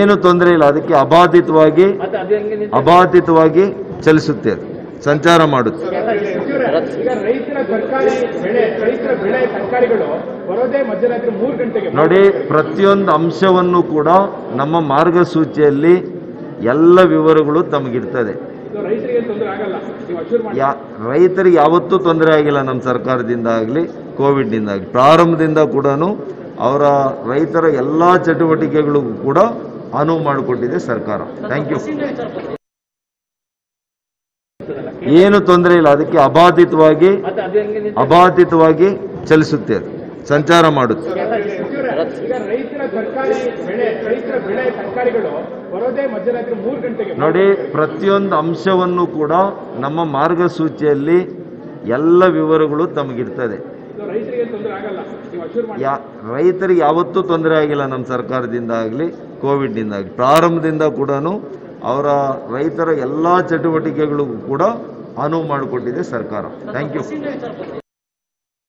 ಏನು ತೊಂದರೆ ಇಲ್ಲ. ಅದಕ್ಕೆ ಅಬಾಧಿತವಾಗಿ ಅಬಾಧಿತವಾಗಿ ಚಲಿಸುತ್ತೆ ಅದು. ಸಂಚಾರ ಮಾಡುತ್ತೆ. ನೋಡಿ ಪ್ರತಿಯೊಂದು ಅಂಶವನ್ನು ಕೂಡ ನಮ್ಮ ಮಾರ್ಗಸೂಚಿಯಲ್ಲಿ ಎಲ್ಲ ವಿವರಗಳು ತಮಗಿರ್ತದೆ. ರೈತರಿಗೆ ಯಾವತ್ತೂ ತೊಂದರೆ ಆಗಿಲ್ಲ ನಮ್ಮ ಸರ್ಕಾರದಿಂದ ಆಗಲಿ ಕೋವಿಡ್ನಿಂದ ಆಗಲಿ ಪ್ರಾರಂಭದಿಂದ ಕೂಡ ಅವರ ರೈತರ ಎಲ್ಲ ಚಟುವಟಿಕೆಗಳಿಗೂ ಕೂಡ ಅನುವು ಮಾಡಿಕೊಟ್ಟಿದೆ ಸರ್ಕಾರ. ಥ್ಯಾಂಕ್ ಯು ಏನು ತೊಂದರೆ ಇಲ್ಲ, ಅದಕ್ಕೆ ಅಬಾಧಿತವಾಗಿ ಅಬಾಧಿತವಾಗಿ ಚಲಿಸುತ್ತೆ ಅದು, ಸಂಚಾರ ಮಾಡುತ್ತೆ. ನೋಡಿ, ಪ್ರತಿಯೊಂದು ಅಂಶವನ್ನು ಕೂಡ ನಮ್ಮ ಮಾರ್ಗಸೂಚಿಯಲ್ಲಿ ಎಲ್ಲ ವಿವರಗಳು ತಮಗಿರ್ತದೆ. ಇದು ರೈತರಿಗೆ ತೊಂದರೆ ಆಗಲ್ಲ. ನೀವು ಅಶ್ಯೂರ್ ಮಾಡಿ. ಯಾ ರೈತರಿಗೆ ಯಾವತ್ತೂ ತೊಂದರೆ ಆಗಿಲ್ಲ ನಮ್ಮ ಸರ್ಕಾರದಿಂದ ಆಗಲಿ ಕೋವಿಡ್ನಿಂದ ಆಗಲಿ. ಪ್ರಾರಂಭದಿಂದ ಕೂಡ ಅವರ ರೈತರ ಎಲ್ಲ ಚಟುವಟಿಕೆಗಳಿಗೂ ಕೂಡ ಅನುವು ಮಾಡಿಕೊಟ್ಟಿದೆ ಸರ್ಕಾರ. Thank you